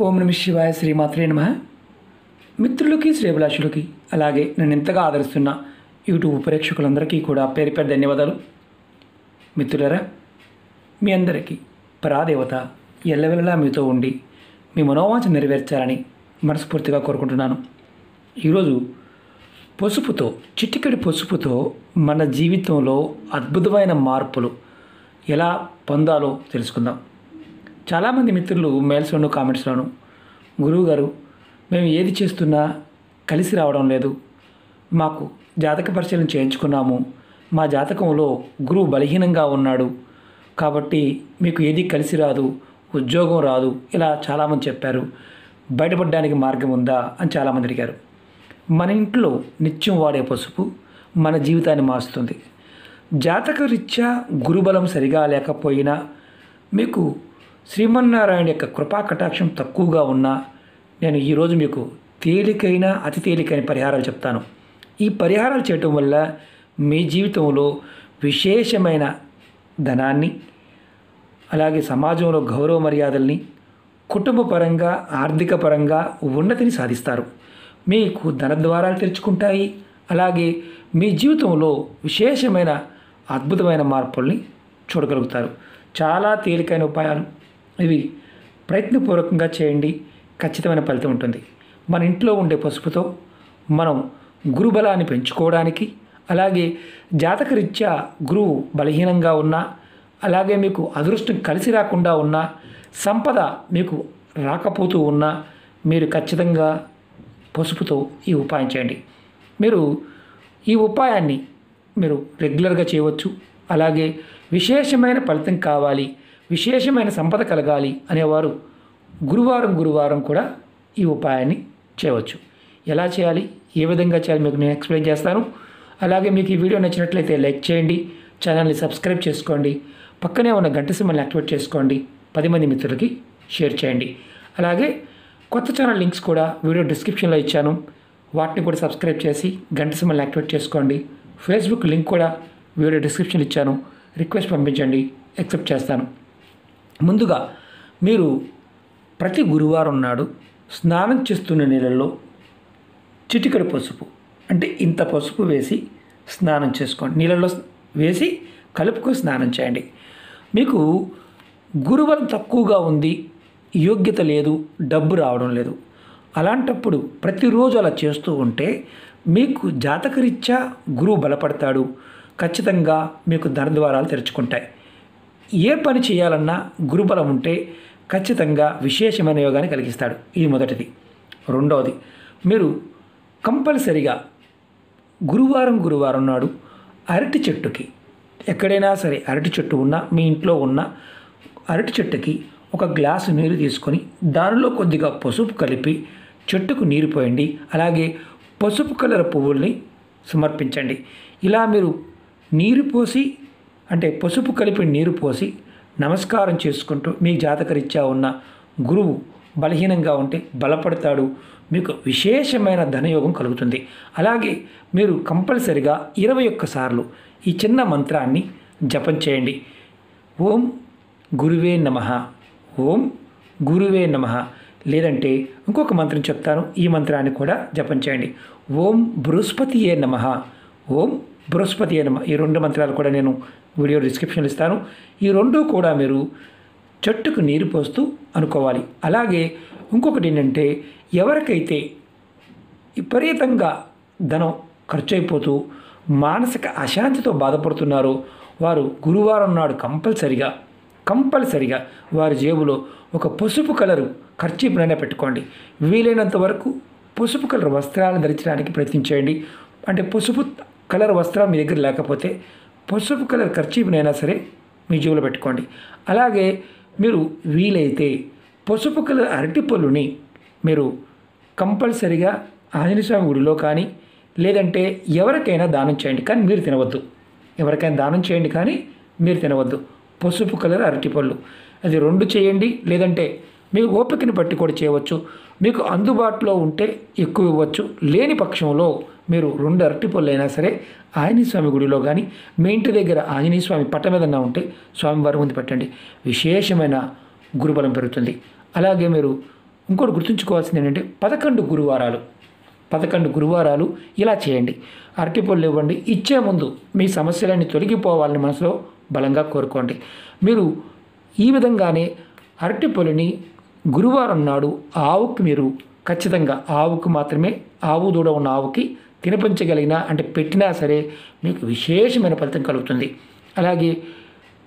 ఓం నమ శివాయ శ్రీమాత్రే నమ. మిత్రులకి శ్రేభిలాషులకి అలాగే నన్ను ఎంతగా ఆదరిస్తున్న యూట్యూబ్ ప్రేక్షకులందరికీ కూడా పేరు పేరు ధన్యవాదాలు. మిత్రులరా మీ అందరికీ పరాదేవత ఎల్లవెల్లలా మీతో ఉండి మీ మనోవాంఛ నెరవేర్చాలని మనస్ఫూర్తిగా కోరుకుంటున్నాను. ఈరోజు పసుపుతో చిటికెడి పసుపుతో మన జీవితంలో అద్భుతమైన మార్పులు ఎలా పొందాలో తెలుసుకుందాం. చాలామంది మిత్రులు మెయిల్స్లోను కామెంట్స్లోను గురువు గారు మేము ఏది చేస్తున్నా కలిసి రావడం లేదు. మాకు జాతక పరిశీలన చేయించుకున్నాము. మా జాతకంలో గురువు బలహీనంగా ఉన్నాడు. కాబట్టి మీకు ఏది కలిసి రాదు ఉద్యోగం రాదు ఇలా చాలామంది చెప్పారు. బయటపడడానికి మార్గం ఉందా అని చాలామంది అడిగారు. మన ఇంట్లో నిత్యం వాడే పసుపు మన జీవితాన్ని మారుస్తుంది. జాతక రీత్యా గురుబలం సరిగా లేకపోయినా మీకు శ్రీమన్నారాయణ యొక్క కృపా కటాక్షం తక్కువగా ఉన్నా నేను ఈరోజు మీకు తేలికైన అతి తేలికైన పరిహారాలు చెప్తాను. ఈ పరిహారాలు చేయటం వల్ల మీ జీవితంలో విశేషమైన ధనాన్ని అలాగే సమాజంలో గౌరవ మర్యాదల్ని కుటుంబ పరంగా ఆర్థిక పరంగా ఉన్నతిని సాధిస్తారు. మీకు ధన ద్వారాలు తెరుచుకుంటాయి. అలాగే మీ జీవితంలో విశేషమైన అద్భుతమైన మార్పుల్ని చూడగలుగుతారు. చాలా తేలికైన ఉపాయాలు ఇవి ప్రయత్నపూర్వకంగా చేయండి. ఖచ్చితమైన ఫలితం ఉంటుంది. మన ఇంట్లో ఉండే పసుపుతో మనం గురుబలాన్ని పెంచుకోవడానికి అలాగే జాతకరీత్యా గురువు బలహీనంగా ఉన్నా అలాగే మీకు అదృష్టం కలిసి రాకుండా ఉన్నా సంపద మీకు రాకపోతూ ఉన్నా మీరు ఖచ్చితంగా పసుపుతో ఈ ఉపాయం చేయండి. మీరు ఈ ఉపాయాన్ని మీరు రెగ్యులర్గా చేయవచ్చు. అలాగే విశేషమైన ఫలితం కావాలి. విశేషమైన సంపద కలగాలి అనేవారు గురువారం గురువారం కూడా ఈ ఉపాయాన్ని చేయవచ్చు. ఎలా చేయాలి? ఏ విధంగా చేయాలి? మీకు నేను ఎక్స్ప్లెయిన్ చేస్తాను. అలాగే మీకు ఈ వీడియో నచ్చినట్లయితే లైక్ చేయండి ఛానల్ని సబ్స్క్రైబ్ చేసుకోండి పక్కనే ఉన్న గంట సింబల్ని యాక్టివేట్ చేసుకోండి పది మంది మిత్రులకి షేర్ చేయండి. అలాగే కొత్త ఛానల్ లింక్స్ కూడా వీడియో డిస్క్రిప్షన్లో ఇచ్చాను. వాటిని కూడా సబ్స్క్రైబ్ చేసి గంట సింబల్ని యాక్టివేట్ చేసుకోండి. ఫేస్బుక్ లింక్ కూడా వీడియో డిస్క్రిప్షన్ ఇచ్చాను. రిక్వెస్ట్ పంపించండి యాక్సెప్ట్ చేస్తాను. ముందుగా మీరు ప్రతి గురువారం నాడు స్నానం చేస్తున్న నీళ్ళల్లో చిటికెడు పసుపు అంటే ఇంత పసుపు వేసి స్నానం చేసుకోండి. నీళ్ళలో వేసి కలుపుకొని స్నానం చేయండి. మీకు గురువరం తక్కువగా ఉంది యోగ్యత లేదు డబ్బు రావడం లేదు. అలాంటప్పుడు ప్రతిరోజు అలా చేస్తూ ఉంటే మీకు జాతకరీత్యా గురువు బలపడతాడు. ఖచ్చితంగా మీకు ధన ద్వారాలు తెరుచుకుంటాయి. ఏ పని చేయాలన్నా గురుబలం ఉంటే ఖచ్చితంగా విశేషమైన యోగాన్ని కలిగిస్తాడు. ఇది మొదటిది. రెండవది మీరు కంపల్సరిగా గురువారం గురువారం నాడు అరటి చెట్టుకి ఎక్కడైనా సరే అరటి చెట్టు ఉన్నా మీ ఇంట్లో ఉన్న అరటి చెట్టుకి ఒక గ్లాసు నీరు తీసుకొని దానిలో కొద్దిగా పసుపు కలిపి చెట్టుకు నీరు పోయండి. అలాగే పసుపు కలర్ పువ్వుల్ని సమర్పించండి. ఇలా మీరు నీరు పోసి అంటే పసుపు కలిపి నీరు పోసి నమస్కారం చేసుకుంటూ మీ జాతకరీత్యా ఉన్న గురువు బలహీనంగా ఉంటే బలపడతాడు. మీకు విశేషమైన ధనయోగం కలుగుతుంది. అలాగే మీరు కంపల్సరిగా ఇరవై ఒక్కసార్లు ఈ చిన్న మంత్రాన్ని జపం చేయండి. ఓం గురువే నమ. ఓం గురువే నమ. లేదంటే ఇంకొక మంత్రం చెప్తాను. ఈ మంత్రాన్ని కూడా జపం చేయండి. ఓం బృహస్పతియే నమ. ఓం బృహస్పతి నమ ఈ రెండు మంత్రాలు కూడా నేను వీడియో డిస్క్రిప్షన్లో ఇస్తాను. ఈ రెండు కూడా మీరు చెట్టుకు నీరు పోస్తూ అనుకోవాలి. అలాగే ఇంకొకటి ఏంటంటే ఎవరికైతే విపరీతంగా ధనం ఖర్చు అయిపోతూ మానసిక అశాంతితో బాధపడుతున్నారో వారు గురువారం నాడు కంపల్సరిగా కంపల్సరిగా వారి జేబులో ఒక పసుపు కలరు ఖర్చీపునైనా పెట్టుకోండి. వీలైనంత వరకు పసుపు కలర్ వస్త్రాలను ధరించడానికి ప్రయత్నించేయండి. అంటే పసుపు కలర్ వస్త్రం మీ దగ్గర లేకపోతే పసుపు కలర్ ఖర్చీపునైనా సరే మీ జేబులో పెట్టుకోండి. అలాగే మీరు వీలైతే పసుపు కలర్ అరటిపళ్ళుని మీరు కంపల్సరిగా ఆంజనేయస్వామి గుడిలో కానీ లేదంటే ఎవరికైనా దానం చేయండి. కానీ మీరు తినవద్దు. ఎవరికైనా దానం చేయండి కానీ మీరు తినవద్దు. పసుపు కలర్ అరటిపళ్ళు అది రెండు చేయండి లేదంటే మీకు ఓపికని బట్టి కూడా చేయవచ్చు. మీకు అందుబాటులో ఉంటే ఎక్కువ ఇవ్వచ్చు. లేని పక్షంలో మీరు రెండు అరటిపళ్ళు అయినా సరే ఆంజనేయ స్వామి గుడిలో కానీ మీ ఇంటి దగ్గర ఆంజనేయ స్వామి పట్ట మీదన్నా ఉంటే స్వామివారి ముందు పెట్టండి. విశేషమైన గురుబలం పెరుగుతుంది. అలాగే మీరు ఇంకోటి గుర్తుంచుకోవాల్సింది ఏంటంటే పదకొండు గురువారాలు. పదకొండు గురువారాలు ఇలా చేయండి. అరటిపళ్ళు ఇవ్వండి. ఇచ్చే ముందు మీ సమస్యలన్నీ తొలగిపోవాలని మనసులో బలంగా కోరుకోండి. మీరు ఈ విధంగానే అరటిపొలిని గురువారం నాడు ఆవుకి మీరు ఖచ్చితంగా ఆవుకు మాత్రమే ఆవు దూడ ఉన్న ఆవుకి తినిపించగలిగినా అంటే పెట్టినా సరే మీకు విశేషమైన ఫలితం కలుగుతుంది. అలాగే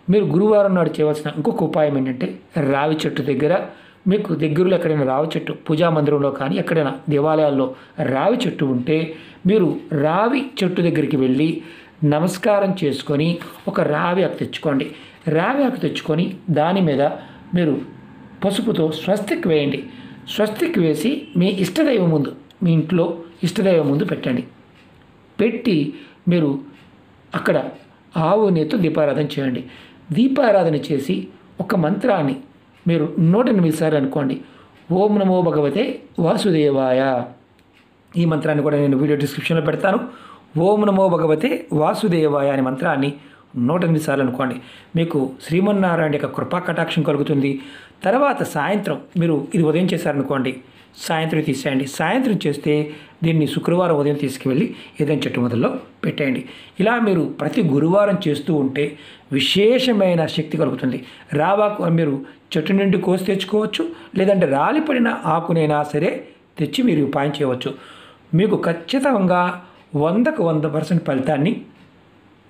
మీరు గురువారం నాడు చేయవలసిన ఇంకొక ఉపాయం ఏంటంటే రావి చెట్టు దగ్గర మీకు దగ్గరలో ఎక్కడైనా రావి చెట్టు పూజా మందిరంలో కానీ ఎక్కడైనా దేవాలయాల్లో రావి చెట్టు ఉంటే మీరు రావి చెట్టు దగ్గరికి వెళ్ళి నమస్కారం చేసుకొని ఒక రావి ఆకు తెచ్చుకోండి. రావి ఆకు తెచ్చుకొని దాని మీద మీరు పసుపుతో స్వస్తిక్ వేయండి. స్వస్తిక్ వేసి మీ ఇష్టదైవం ముందు మీ ఇంట్లో ఇష్టదైవం ముందు పెట్టండి. పెట్టి మీరు అక్కడ ఆవు నేతో దీపారాధన చేయండి. దీపారాధన చేసి ఒక మంత్రాన్ని మీరు నూట ఎనిమిది సార్లు అనుకోండి. ఓం నమో భగవతే వాసుదేవాయ. ఈ మంత్రాన్ని కూడా నేను వీడియో డిస్క్రిప్షన్లో పెడతాను. ఓం నమో భగవతే వాసుదేవాయ అనే మంత్రాన్ని నూట ఎనిమిది సార్లు అనుకోండి. మీకు శ్రీమన్నారాయణ యొక్క కృపా కటాక్షం కలుగుతుంది. తర్వాత సాయంత్రం మీరు ఇది ఉదయం చేశారనుకోండి. సాయంత్రం తీసేయండి. సాయంత్రం చేస్తే దీన్ని శుక్రవారం ఉదయం తీసుకువెళ్ళి ఏదైనా చెట్టు మొదల్లో పెట్టేయండి. ఇలా మీరు ప్రతి గురువారం చేస్తూ ఉంటే విశేషమైన శక్తి కలుగుతుంది. రావాకు మీరు చెట్టు నుండి కోసి తెచ్చుకోవచ్చు. లేదంటే రాలిపడిన ఆకునైనా సరే తెచ్చి మీరు ఉపాయం చేయవచ్చు. మీకు ఖచ్చితంగా వందకు వంద పర్సెంట్ ఫలితాన్ని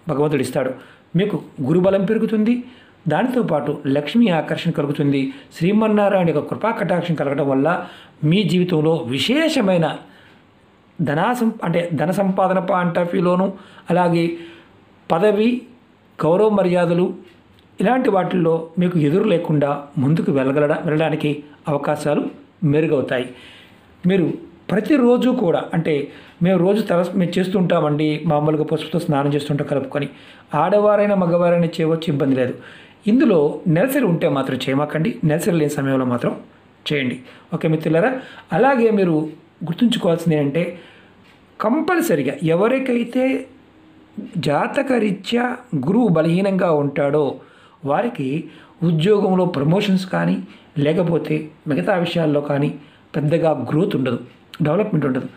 భగవంతుడు ఇస్తాడు. మీకు గురుబలం పెరుగుతుంది. దానితో పాటు లక్ష్మీ ఆకర్షణ కలుగుతుంది. శ్రీమన్నారాయణ యొక్క కృపా కటాక్షం కలగడం వల్ల మీ జీవితంలో విశేషమైన ధనాసం అంటే ధన సంపాదన పాయింట్ ఆఫ్ వ్యూలోను అలాగే పదవి గౌరవ మర్యాదలు ఇలాంటి వాటిల్లో మీకు ఎదురు లేకుండా ముందుకు వెళ్ళగల వెళ్ళడానికి అవకాశాలు మెరుగవుతాయి. మీరు ప్రతిరోజు కూడా అంటే మేము రోజు తల మేము చేస్తుంటామండి మామూలుగా పసుపుతో స్నానం చేస్తుంటాం కలుపుకొని. ఆడవారైనా మగవారైనా చేయవచ్చు ఇబ్బంది లేదు. ఇందులో నెలసరి ఉంటే మాత్రం చేయమాకండి నెలసరి లేని సమయంలో మాత్రం చేయండి. ఓకే మిత్రులారా? అలాగే మీరు గుర్తుంచుకోవాల్సింది ఏంటంటే కంపల్సరిగా ఎవరికైతే జాతకరీత్యా గురువు బలహీనంగా ఉంటాడో వారికి ఉద్యోగంలో ప్రమోషన్స్ కానీ లేకపోతే మిగతా విషయాల్లో కానీ పెద్దగా గ్రోత్ ఉండదు. డెవలప్మెంట్ ఉండదు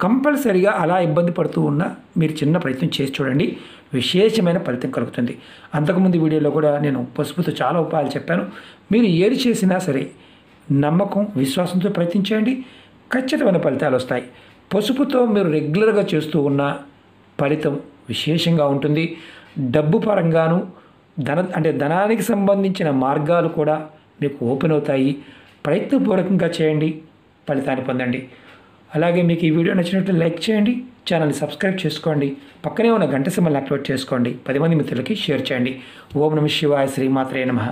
కంపల్సరిగా అలా ఇబ్బంది పడుతూ ఉన్నా మీరు చిన్న ప్రయత్నం చేసి చూడండి. విశేషమైన ఫలితం కలుగుతుంది. అంతకుముందు వీడియోలో కూడా నేను పసుపుతో చాలా ఉపాయాలు చెప్పాను. మీరు ఏది చేసినా సరే నమ్మకం విశ్వాసంతో ప్రయత్నించండి ఖచ్చితమైన ఫలితాలు వస్తాయి. పసుపుతో మీరు రెగ్యులర్గా చేస్తూ ఉన్న ఫలితం విశేషంగా ఉంటుంది. డబ్బు పరంగాను ధన అంటే ధనానికి సంబంధించిన మార్గాలు కూడా మీకు ఓపెన్ అవుతాయి. ప్రయత్నపూర్వకంగా చేయండి. ఫలితాన్ని పొందండి. అలాగే మీకు ఈ వీడియో నచ్చినట్లు లైక్ చేయండి ఛానల్ని సబ్స్క్రైబ్ చేసుకోండి పక్కనే ఉన్న గంట సింబల్ యాక్టివేట్ చేసుకోండి పది మంది మిత్రులకి షేర్ చేయండి. ఓం నమ శివాయ శ్రీమాత్రే నమః.